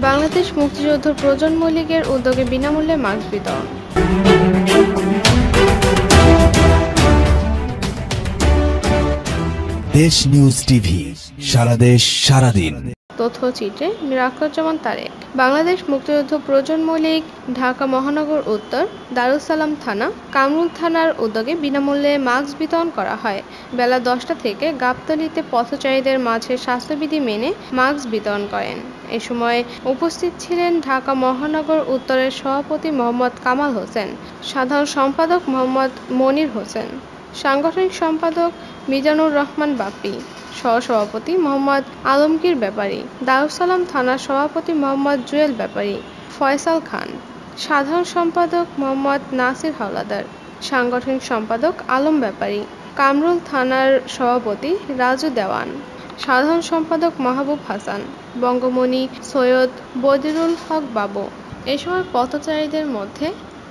বাংলাদেশ মুক্তিযুদ্ধ প্রজন্ম লীগের উদ্যোগে বিনামূল্যে মাস্ক বিতরণ। দেশ নিউজ টিভি সারা দেশ সারাদিন। তথ্যচিত্রে মিরাকজ্জামান তারেক। বাংলাদেশ মুক্তিযুদ্ধ প্রজন্ম লীগ, ঢাকা মহানগর উত্তর দারুসালাম থানা, কামরুল থানার উদ্যোগে বিনামূল্যে মাস্ক বিতরণ করা হয়। বেলা দশটা থেকে গাবতলিতে পথচারীদের মাঝে স্বাস্থ্যবিধি মেনে মাস্ক বিতরণ করেন। এ সময় উপস্থিত ছিলেন ঢাকা মহানগর উত্তরের সভাপতি মোহাম্মদ কামাল হোসেন, সাধারণ সম্পাদক মোহাম্মদ মনির হোসেন। সাংগঠনিক সম্পাদক মিজানুর রহমান বাপ্পি, সহসভাপতি মোহাম্মদ আলমগীর ব্যাপারী দারুসালাম থানার সভাপতি মোহাম্মদ জুয়েল ব্যাপারী, ফয়সাল খান, সাধারণ সম্পাদক মোহাম্মদ নাসির হাওলাদার, সাংগঠনিক সম্পাদক আলম ব্যাপারী, কামরুল থানার সভাপতি রাজু দেওয়ান, সাধারণ সম্পাদক মাহবুব হাসান, বঙ্গমণি সৈয়দ বদিরুল হক বাবু। এ সময় পথচারীদের মধ্যে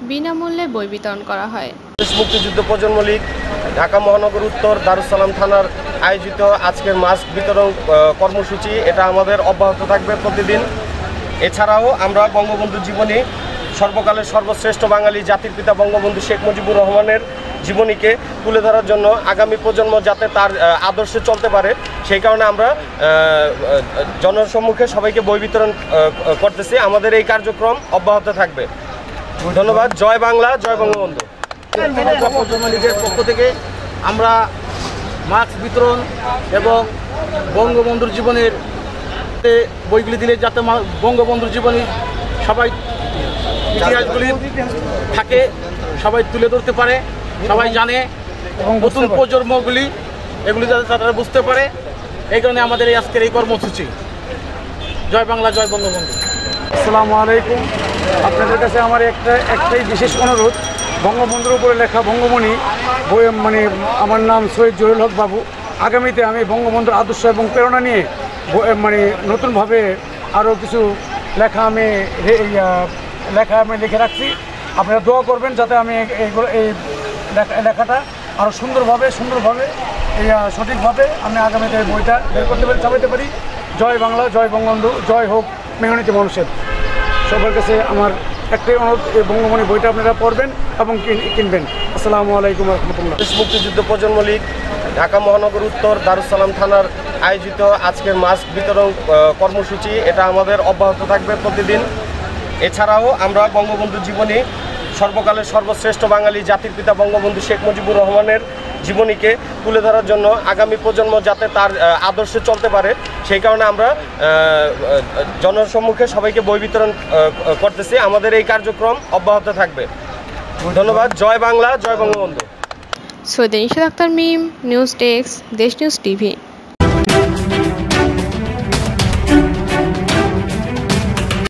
বিনামূল্যে বই বিতরণ করা হয়। মুক্তিযুদ্ধ প্রজন্ম লীগ, ঢাকা মহানগর উত্তর দারুসালাম থানার আয়োজিত আজকের মাস্ক বিতরণ কর্মসূচি, এটা আমাদের অব্যাহত থাকবে প্রতিদিন। এছাড়াও আমরা বঙ্গবন্ধু জীবনী, সর্বকালের সর্বশ্রেষ্ঠ বাঙালি জাতির পিতা বঙ্গবন্ধু শেখ মুজিবুর রহমানের জীবনীকে তুলে ধরার জন্য আগামী প্রজন্ম যাতে তার আদর্শে চলতে পারে, সেই কারণে আমরা জনসম্মুখে সবাইকে বই বিতরণ করতেছি। আমাদের এই কার্যক্রম অব্যাহত থাকবে। ধন্যবাদ জয় বাংলা জয় বঙ্গবন্ধু। লীগের পক্ষ থেকে আমরা মাস্ক বিতরণ এবং বঙ্গবন্ধুর জীবনের বইগুলি দিলে যাতে মা- বঙ্গবন্ধুর জীবনী সবাই ইতিহাসগুলি থাকে সবাই তুলে ধরতে পারে সবাই জানে এবং নতুন প্রজন্মগুলি এগুলি যাতে তারা বুঝতে পারে। এই কারণে আমাদের এই আজকের এই কর্মসূচি। জয় বাংলা জয় বঙ্গবন্ধু। আসসালামু আলাইকুম। আপনাদের কাছে আমার একটা, একটাই বিশেষ অনুরোধ। বঙ্গবন্ধুর উপরে লেখা বঙ্গমণি বই মানে আমার নাম সৈয়দ জহিরুল হক বাবু। আগামীতে আমি বঙ্গবন্ধুর আদর্শ এবং প্রেরণা নিয়ে মানে নতুনভাবে আরও কিছু লেখা আমি লেখা আমি লিখে রাখছি। আপনারা দোয়া করবেন যাতে আমি এইগুলো এই লেখা- লেখাটা আরও সুন্দরভাবে সুন্দরভাবে, এই সঠিকভাবে আমি আগামীতে বইটা বের করতে পারি, চালাতে পারি। জয় বাংলা, জয় বঙ্গবন্ধু, জয় হোক মেহনতি মানুষের। সবার কাছে আমার একটাই অনুরোধ বঙ্গমণি বইটা আপনারা পড়বেন এবং কিন- কিনবেন। আসসালামু আলাইকুম রহমতুল্লাহ। বাংলাদেশ মুক্তিযুদ্ধ প্রজন্ম লীগ, ঢাকা মহানগর উত্তর, দারুসালাম থানার আয়োজিত আজকের মাস্ক বিতরণ কর্মসূচি, এটা আমাদের অব্যাহত থাকবে প্রতিদিন। এছাড়াও আমরা বঙ্গবন্ধু জীবনী, সর্বকালের সর্বশ্রেষ্ঠ বাঙালি জাতির পিতা বঙ্গবন্ধু শেখ মুজিবুর রহমানের জীবনীকে তুলে ধরার জন্য আগামী প্রজন্ম যাতে তার আদর্শে চলতে পারে, সেই কারণে আমরা জনসম্মুখে সবাইকে বই বিতরণ করতেছি। আমাদের এই কার্যক্রম অব্যাহত থাকবে। ধন্যবাদ। জয় বাংলা, জয় Bangabandhu. Syed Ishad Akter Mim, news desk, Desh news TV.